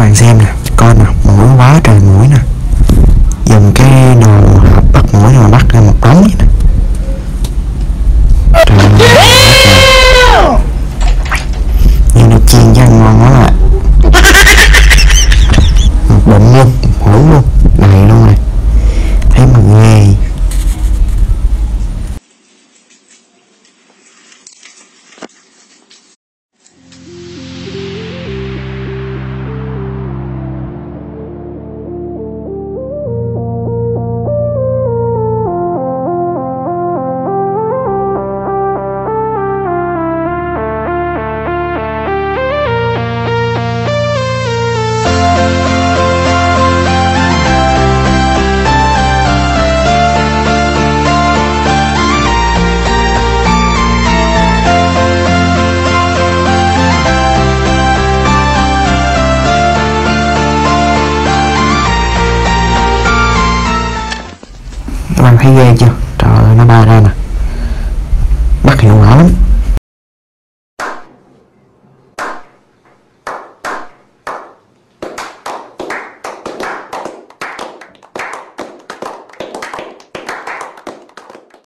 bạn xem nè. Coi nè, mũi quá trời mũi nè. Dùng cái đồ hộp bắt mũi mà bắt ra một đống vậy nè. Nhưng nó chiên cho ăn ngon quá ạ một bụng luôn mũi luôn. Đầy luôn này thấy mà ghê. Các bạn thấy ghê chưa? Trời ơi nó bay ra nè.